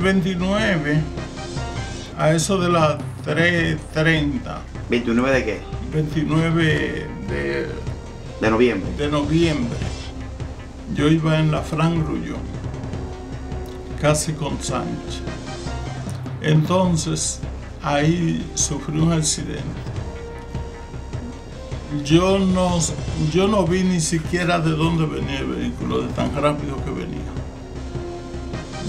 29, a eso de las 3.30. ¿29 de qué? 29 de, De noviembre. de noviembre. Yo iba en la Fran Grullón, casi con Sánchez. Entonces, ahí sufrí un accidente. Yo no, yo no vi ni siquiera de dónde venía el vehículo, de tan rápido que venía.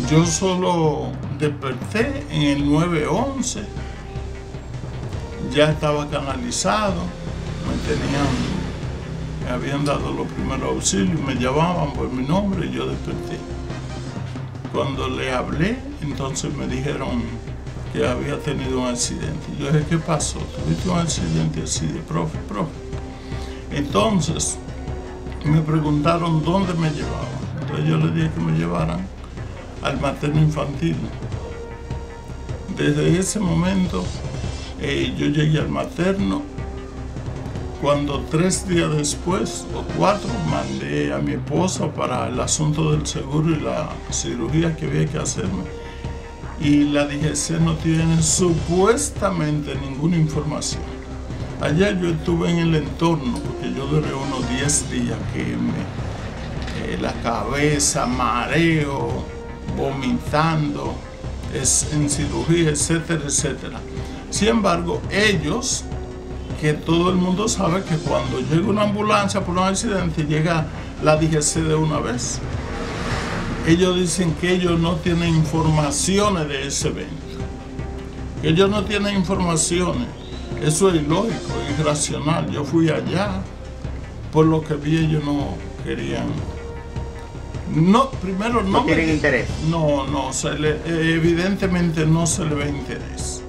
Yo solo desperté en el 911. Ya estaba canalizado, me tenían, me habían dado los primeros auxilios, me llamaban por mi nombre y yo desperté. Cuando le hablé, entonces me dijeron que había tenido un accidente. Yo dije, ¿qué pasó? ¿Tuviste un accidente así de profe, profe? Entonces me preguntaron dónde me llevaban. Entonces yo les dije que me llevaran al materno infantil. Desde ese momento eh, yo llegué al materno. Cuando tres días después o cuatro mandé a mi esposa para el asunto del seguro y la cirugía que había que hacerme. Y la DGC no tiene supuestamente ninguna información. Ayer yo estuve en el entorno, porque yo duré unos 10 días que me, eh, la cabeza, mareo, vomitando, es, en cirugía, etcétera, etcétera. Sin embargo, ellos, que todo el mundo sabe que cuando llega una ambulancia por un accidente, llega la DGC de una vez. Ellos dicen que ellos no tienen informaciones de ese evento. Que ellos no tienen informaciones. Eso es ilógico, irracional. Yo fui allá, por lo que vi ellos no querían. No, primero no, No me- tienen interés. No, no, se le- evidentemente no se le ve interés.